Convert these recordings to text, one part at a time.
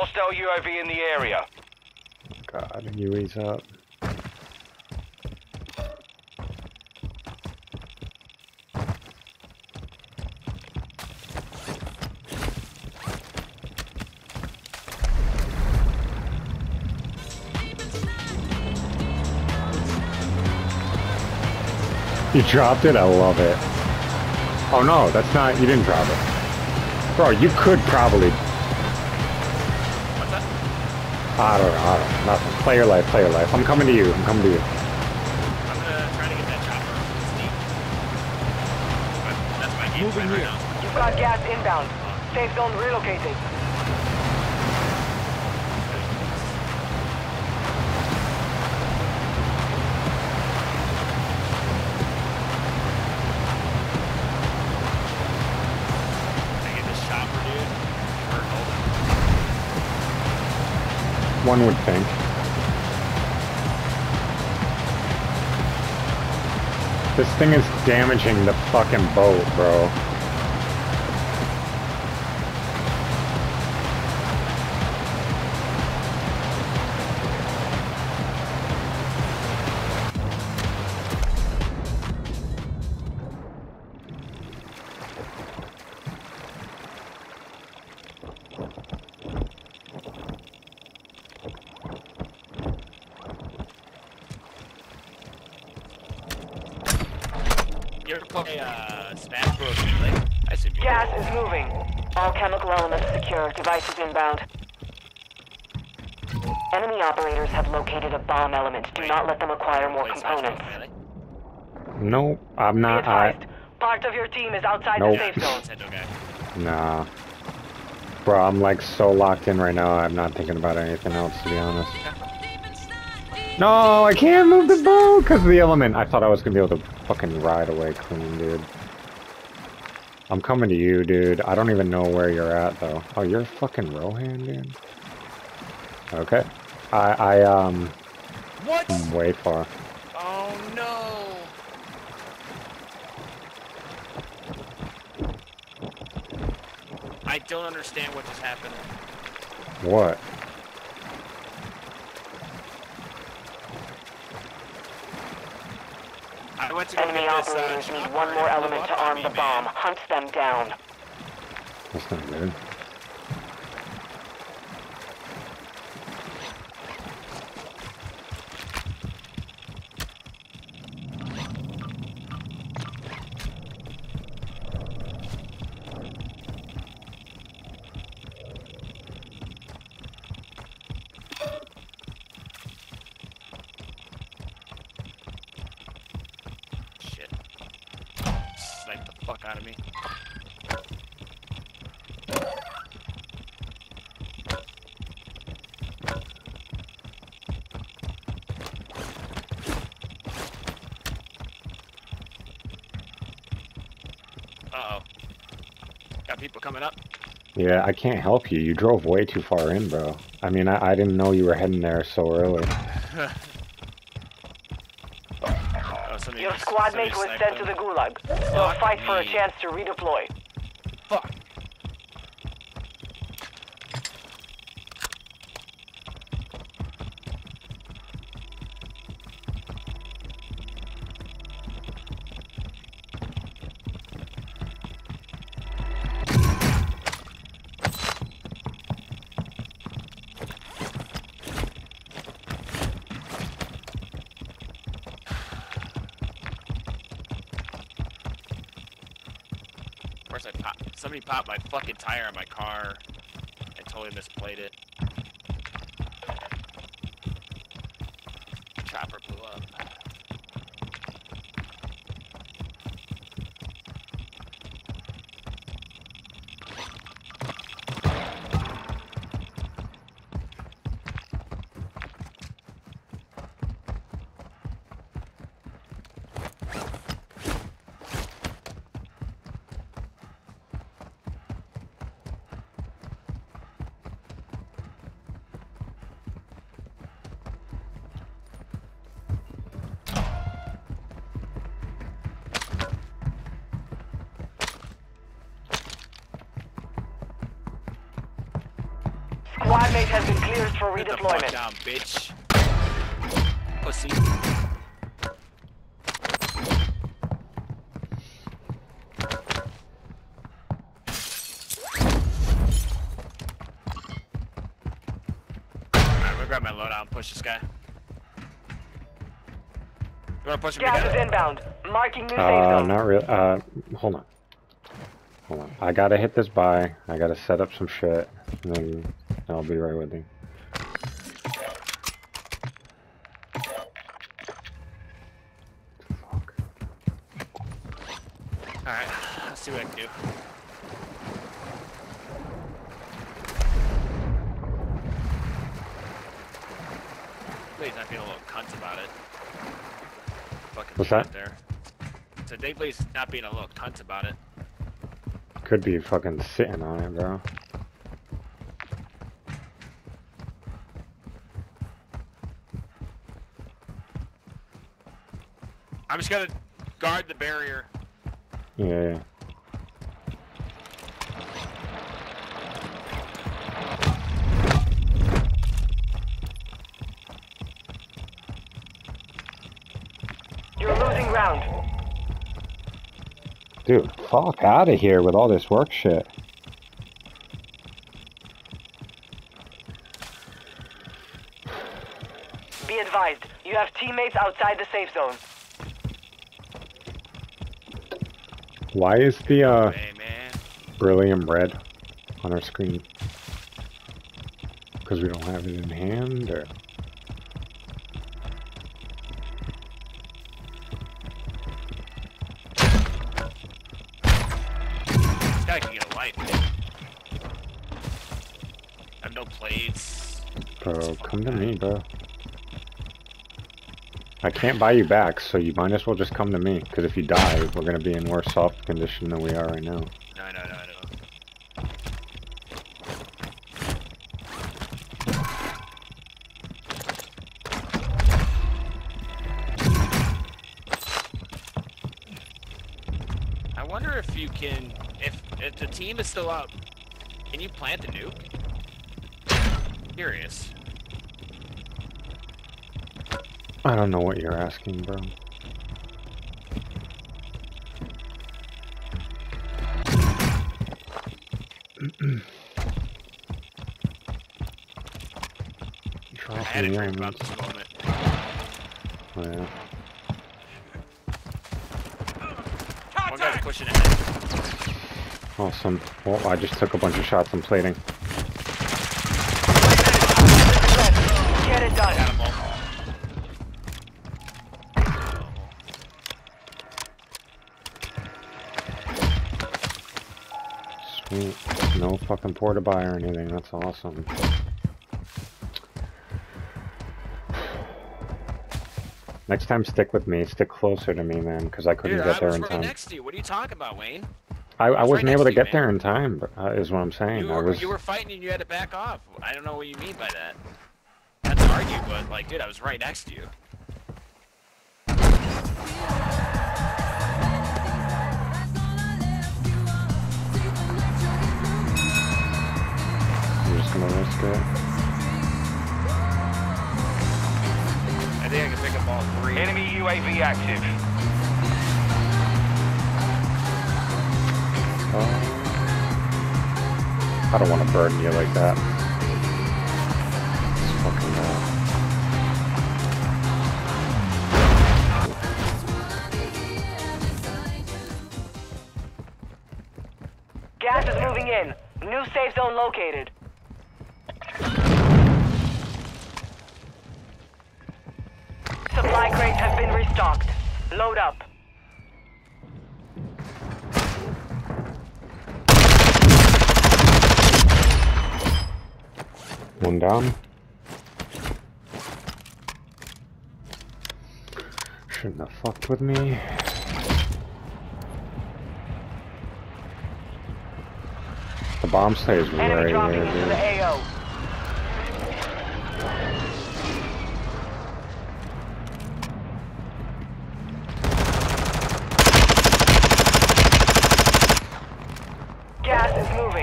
Hostile UAV in the area. God, UA's up. You dropped it? I love it. Oh no, that's not, you didn't drop it. Bro, you could probably? I don't know, I don't know, nothing. Play your life, play your life. I'm coming to you, I'm coming to you. I'm gonna try to get that chopper. Sneak. That's my game plan right now. You've got gas inbound. Safe zone relocated. One would think. This thing is damaging the fucking boat, bro. You ever play uh, Smash Bros. Melee? I assume you Gas is moving. All chemical elements secure. Devices inbound. Enemy operators have located a bomb element. Do not let them acquire more play components. No, I'm not. I, advised. Part of your team is outside Nope. the safe zone. Nintendo guy. nah. Bro, I'm like so locked in right now. I'm not thinking about anything else, to be honest. No, I can't move the boat because of the element. I thought I was gonna be able to fucking ride away clean, dude. I'm coming to you, dude. I don't even know where you're at, though. Oh, you're fucking Rohan, dude. Okay. I, I, um, What? am way far. Oh no! I don't understand what just happened. What? I went to go Enemy get this, uh, operators need one more element to arm the bomb. Hunt them down. That's not good. Shit. Snipe the fuck out of me. Uh-oh. Got people coming up. Yeah, I can't help you. You drove way too far in, bro. I mean, I, I didn't know you were heading there so early. Your squad mate was sent to the gulag. You'll fight for a chance to redeploy. Fuck. Of I pop. Somebody popped my fucking tire on my car. I totally misplayed it. Chopper blew up. Squad mate has been cleared for Get the fuck down, bitch. Pussy. Alright, I'm gonna grab my loadout and push this guy. You wanna push him Gas is inbound. Marking new safe Uh, zone. not real. Uh, hold on. Hold on. I gotta hit this buy. I gotta set up some shit, and then I'll be right with you. Fuck. Alright, let's see what I can do. Please not being a little cunt about it. Fucking What's that? There. So Dave Dayblaze not being a little cunt about it. Could be fucking sitting on it, bro. I'm just gonna guard the barrier. Yeah, yeah. You're losing ground. Dude, fuck out of here with all this work shit. Be advised, you have teammates outside the safe zone. Why is the uh Hey beryllium red on our screen? Because we don't have it in hand, or can get a life. I have no plates. bro, come to me, bro. Can't buy you back, so you might as well just come to me. Because if you die, we're gonna be in worse off condition than we are right now. No, no, no, no. I wonder if you can, if if the team is still up, can you plant the nuke? Curious. I don't know what you're asking, bro. I had a the dream about elements. this moment. Oh, yeah. One guy's pushing ahead. Awesome. Well, I just took a bunch of shots in plating. No fucking porta buy or anything. That's awesome. Next time, stick with me. Stick closer to me, man, because I couldn't Dude, get I there in right time. next to you. What are you talking about, Wayne? I, I was next able to you, get there in time, uh, is what I'm saying. You I were, was. you were fighting and you had to back off. I don't know what you mean by that. Not to argue, but like, dude, I was right next to you. I'm just gonna. I think I can pick up all three. Enemy UAV active. Oh. I don't want to burden you like that. It's fucking uh, Gas is moving in. New safe zone located. Restocked. Load up. one down. Shouldn't have fucked with me. The bomb stays right here,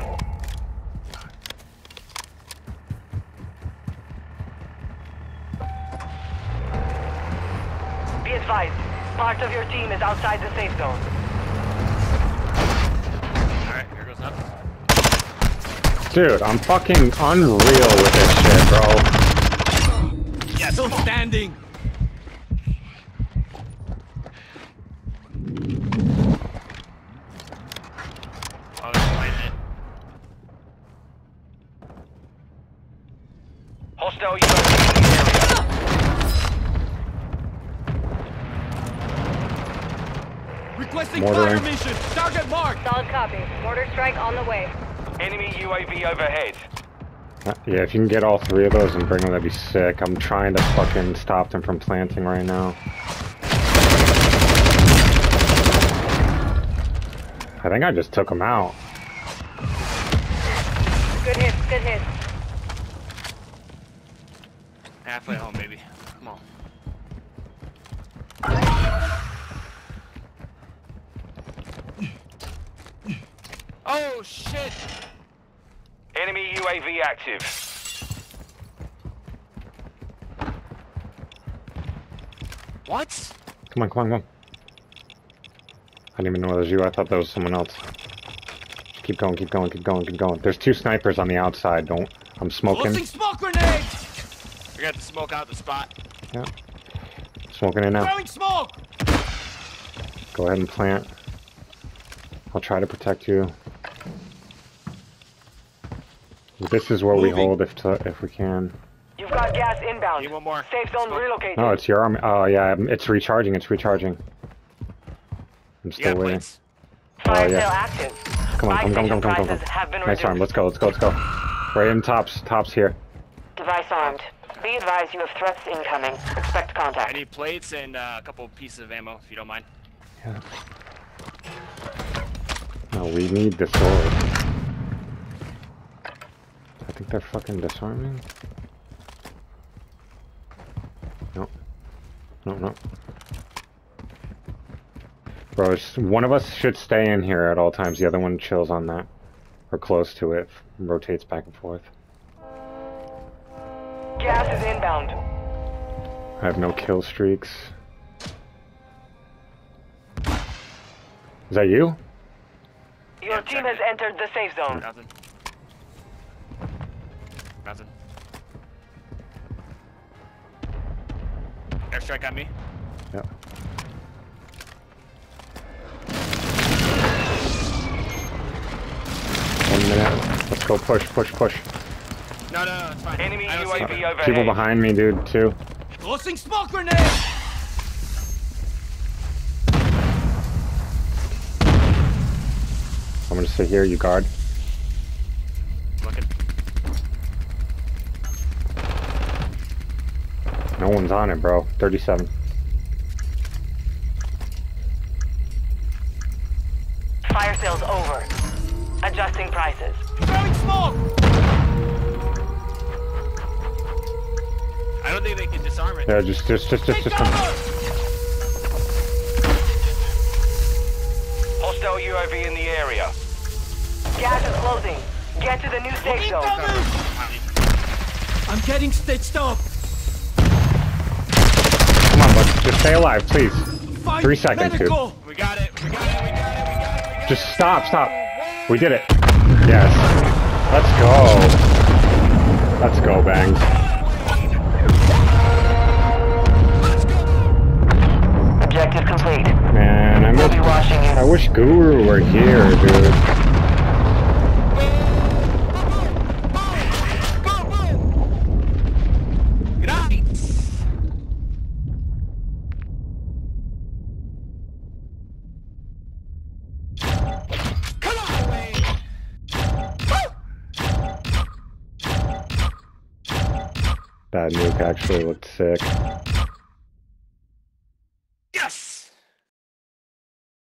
moving. Be advised, part of your team is outside the safe zone. Alright, here goes nothing. Dude, I'm fucking unreal with this shit, bro. Yes, I'm standing! Hostile UAV in the area. Requesting Mortaring. fire mission. Target marked. Solid copy. Mortar strike on the way. Enemy UAV overhead. Uh, Yeah, if you can get all three of those and bring them, that'd be sick. I'm trying to fucking stop them from planting right now. I think I just took them out. Good hit, good hit. Halfway home, baby. Come on. Oh shit! Enemy UAV active. What? Come on, come on, come on. I didn't even know it was you. I thought that was someone else. Keep going, keep going, keep going, keep going. There's two snipers on the outside. Don't. I'm smoking. Smoke grenade! We got to smoke out the spot. Yeah. Smoking it now. Throwing smoke! Go ahead and plant. I'll try to protect you. This is where we hold if to, if we can. You've got gas inbound. Need one more. Safe zone Smoke. relocated. Oh, it's your arm. Oh, yeah, um, it's recharging. It's recharging. I'm still got waiting. plates? Fire oh, yeah. sale active. Come on, come, come, come, come, come, prices have come. Nice arm. Let's go, let's go, let's go. Right in tops. Tops here. Device armed. Be advised you have threats incoming. Expect I contact. need plates and uh, a couple pieces of ammo, if you don't mind. Yeah. No, we need the sword. I think they're fucking disarming. No. No, no. Bro, one of us should stay in here at all times. The other one chills on that. Or close to it. Rotates back and forth. Gas is inbound. I have no kill streaks. Is that you? Your Yeah, team has it. entered the safe zone. Nothing. Nothing. Airstrike on me. Yeah. One minute. Let's go push, push, push. No, no, no, it's fine. Enemy I don't see UAV overhead. People behind me, dude, too. Tossing smoke grenade! I'm gonna sit here, you guard. Looking. No one's on it, bro. 37. Yeah, just, just, just, just, just. cover! Hostile UAV in the area. Gas is closing. Get to the new safe zone. I'm getting stitched up. Come on, let's just stay alive, please. Find Three seconds, dude. We got it. We got it. We got it. We got it. We got it. Just stop, stop. We did it. Yes. Let's go. Let's go, Bangs. I We'll miss. be watching you. I wish Guru were here, dude. That nuke actually looked sick.